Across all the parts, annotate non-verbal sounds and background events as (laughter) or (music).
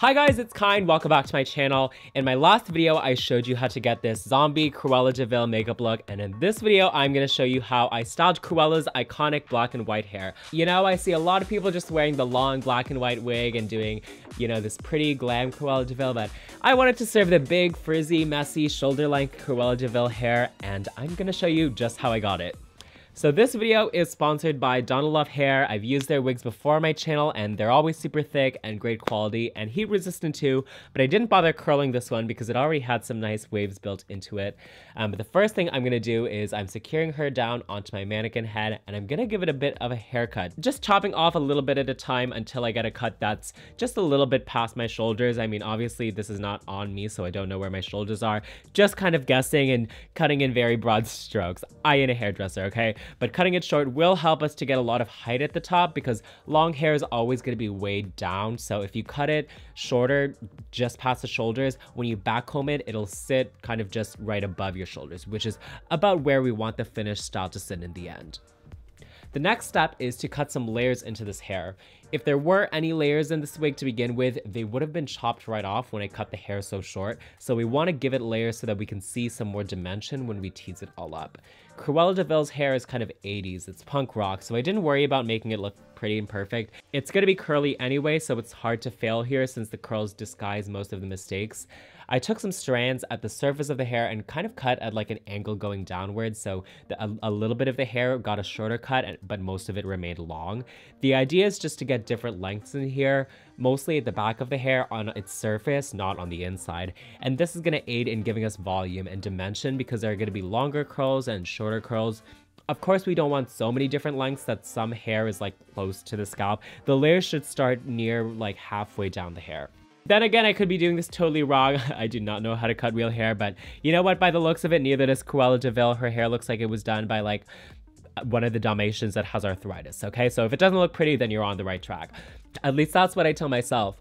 Hi guys, it's Kyne. Welcome back to my channel. In my last video, I showed you how to get this zombie Cruella de Vil makeup look, and in this video, I'm gonna show you how I styled Cruella's iconic black and white hair. You know, I see a lot of people just wearing the long black and white wig and doing, you know, this pretty glam Cruella de Vil, but I wanted to serve the big, frizzy, messy, shoulder-length Cruella de Vil hair, and I'm gonna show you just how I got it. So this video is sponsored by Dona Love Hair. I've used their wigs before on my channel and they're always super thick and great quality and heat resistant too, but I didn't bother curling this one because it already had some nice waves built into it. Um, but the first thing I'm gonna do is I'm securing her down onto my mannequin head and I'm gonna give it a bit of a haircut. Just chopping off a little bit at a time until I get a cut that's just a little bit past my shoulders. I mean, obviously this is not on me, so I don't know where my shoulders are. Just kind of guessing and cutting in very broad (laughs) strokes. I ain't a hairdresser, okay? But cutting it short will help us to get a lot of height at the top because long hair is always going to be weighed down. So if you cut it shorter, just past the shoulders, when you backcomb it, it'll sit kind of just right above your shoulders, which is about where we want the finished style to sit in the end. The next step is to cut some layers into this hair. If there were any layers in this wig to begin with, they would have been chopped right off when I cut the hair so short, so we want to give it layers so that we can see some more dimension when we tease it all up. Cruella de Vil's hair is kind of 80s, it's punk rock, so I didn't worry about making it look pretty and perfect. It's gonna be curly anyway, so it's hard to fail here since the curls disguise most of the mistakes. I took some strands at the surface of the hair and kind of cut at like an angle going downwards, so the, a, a, little bit of the hair got a shorter cut, but most of it remained long. The idea is just to get different lengths in here, mostly at the back of the hair on its surface, not on the inside. And this is gonna aid in giving us volume and dimension because there are gonna be longer curls and shorter curls, of course, we don't want so many different lengths that some hair is like close to the scalp. The layers should start near like halfway down the hair. Then again, I could be doing this totally wrong. (laughs) I do not know how to cut real hair, but you know what? By the looks of it, neither does Cruella de Vil. Her hair looks like it was done by like one of the Dalmatians that has arthritis, okay? So if it doesn't look pretty, then you're on the right track. At least that's what I tell myself.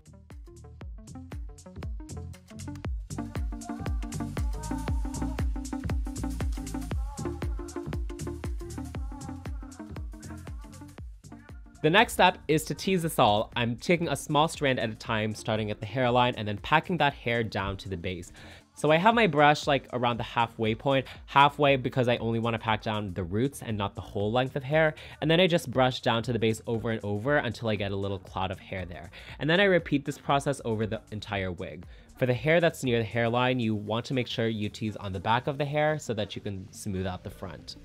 The next step is to tease this all. I'm taking a small strand at a time, starting at the hairline and then packing that hair down to the base. So I have my brush like around the halfway point, halfway because I only want to pack down the roots and not the whole length of hair. And then I just brush down to the base over and over until I get a little cloud of hair there. And then I repeat this process over the entire wig. For the hair that's near the hairline, you want to make sure you tease on the back of the hair so that you can smooth out the front.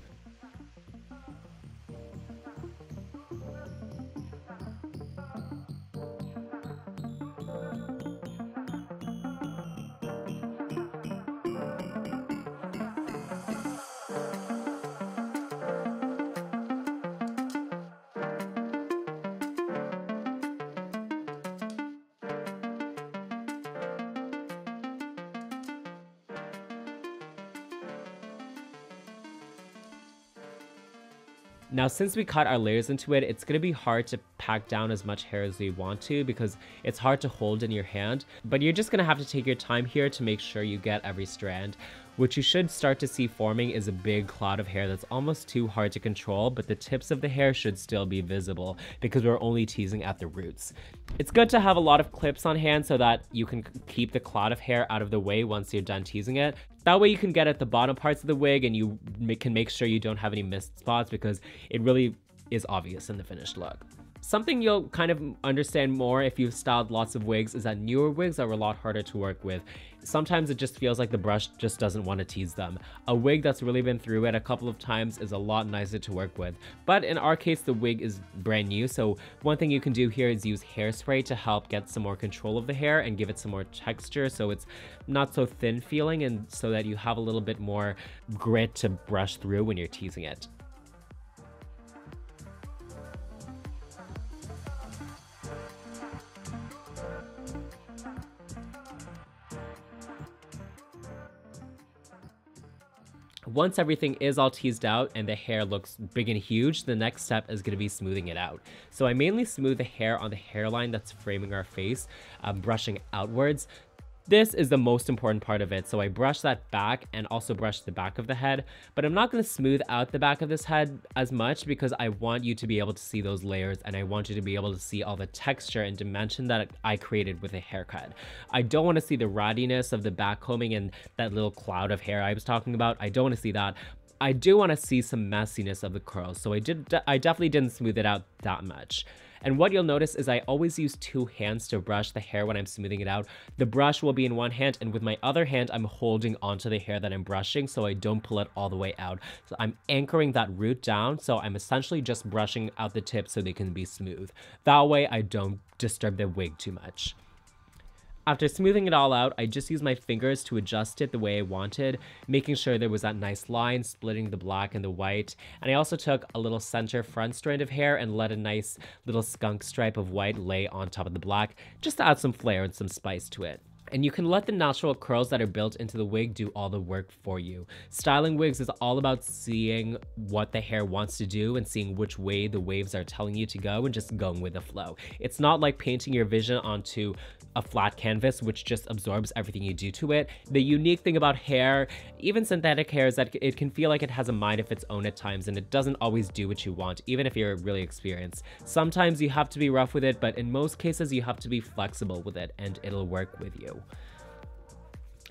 Now, since we cut our layers into it, it's going to be hard to pack down as much hair as we want to because it's hard to hold in your hand, but you're just going to have to take your time here to make sure you get every strand. What you should start to see forming is a big cloud of hair that's almost too hard to control, but the tips of the hair should still be visible because we're only teasing at the roots. It's good to have a lot of clips on hand so that you can keep the cloud of hair out of the way once you're done teasing it. That way you can get at the bottom parts of the wig and you can make sure you don't have any missed spots because it really is obvious in the finished look. Something you'll kind of understand more if you've styled lots of wigs is that newer wigs are a lot harder to work with. Sometimes it just feels like the brush just doesn't want to tease them. A wig that's really been through it a couple of times is a lot nicer to work with. But in our case, the wig is brand new, so one thing you can do here is use hairspray to help get some more control of the hair and give it some more texture so it's not so thin feeling and so that you have a little bit more grit to brush through when you're teasing it. Once everything is all teased out and the hair looks big and huge, the next step is going to be smoothing it out. So I mainly smooth the hair on the hairline that's framing our face, um, brushing outwards. This is the most important part of it, so I brush that back and also brush the back of the head, but I'm not going to smooth out the back of this head as much because I want you to be able to see those layers and I want you to be able to see all the texture and dimension that I created with a haircut. I don't want to see the rattiness of the back combing and that little cloud of hair I was talking about. I don't want to see that. I do want to see some messiness of the curls, so I did I definitely didn't smooth it out that much. And what you'll notice is I always use two hands to brush the hair when I'm smoothing it out. The brush will be in one hand and with my other hand, I'm holding onto the hair that I'm brushing so I don't pull it all the way out. So I'm anchoring that root down. So I'm essentially just brushing out the tips so they can be smooth. That way I don't disturb the wig too much. After smoothing it all out, I just used my fingers to adjust it the way I wanted, making sure there was that nice line splitting the black and the white. And I also took a little center front strand of hair and let a nice little skunk stripe of white lay on top of the black, just to add some flair and some spice to it and you can let the natural curls that are built into the wig do all the work for you. Styling wigs is all about seeing what the hair wants to do and seeing which way the waves are telling you to go and just going with the flow. It's not like painting your vision onto a flat canvas which just absorbs everything you do to it. The unique thing about hair, even synthetic hair, is that it can feel like it has a mind of its own at times and it doesn't always do what you want, even if you're really experienced. Sometimes you have to be rough with it, but in most cases you have to be flexible with it and it'll work with you.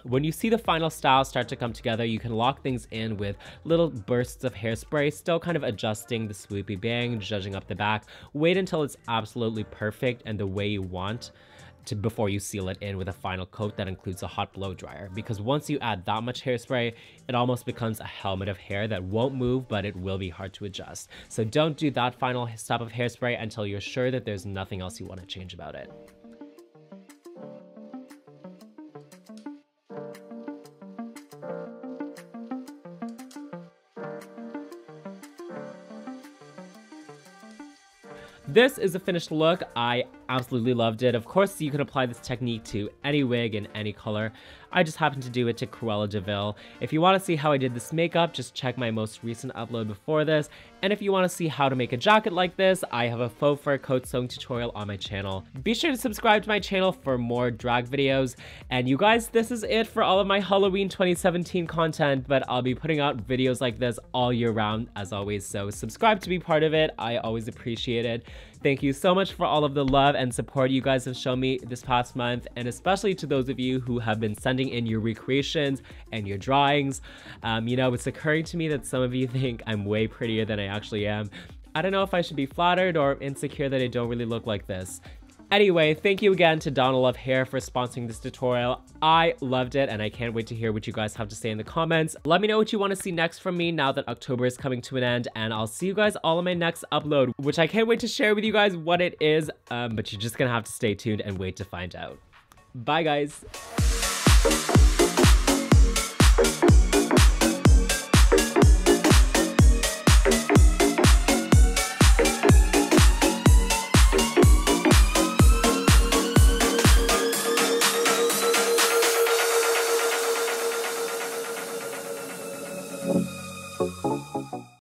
When you see the final style start to come together, you can lock things in with little bursts of hairspray, still kind of adjusting the swoopy bang, judging up the back. Wait until it's absolutely perfect and the way you want to before you seal it in with a final coat that includes a hot blow dryer. Because once you add that much hairspray it almost becomes a helmet of hair that won't move but it will be hard to adjust. So don't do that final step of hairspray until you're sure that there's nothing else you want to change about it. This is a finished look. I absolutely loved it. Of course, you can apply this technique to any wig in any color. I just happened to do it to Cruella de Vil. If you want to see how I did this makeup, just check my most recent upload before this. And if you want to see how to make a jacket like this, I have a faux fur coat sewing tutorial on my channel. Be sure to subscribe to my channel for more drag videos. And you guys, this is it for all of my Halloween 2017 content, but I'll be putting out videos like this all year round as always. So subscribe to be part of it. I always appreciate it. Thank you so much for all of the love and support you guys have shown me this past month, and especially to those of you who have been sending in your recreations and your drawings. Um, you know, it's occurring to me that some of you (laughs) think I'm way prettier than I actually am. I don't know if I should be flattered or insecure that I don't really look like this. Anyway, thank you again to Dona Love Hair for sponsoring this tutorial. I loved it and I can't wait to hear what you guys have to say in the comments. Let me know what you want to see next from me now that October is coming to an end and I'll see you guys all in my next upload, which I can't wait to share with you guys what it is, um, but you're just gonna have to stay tuned and wait to find out. Bye guys!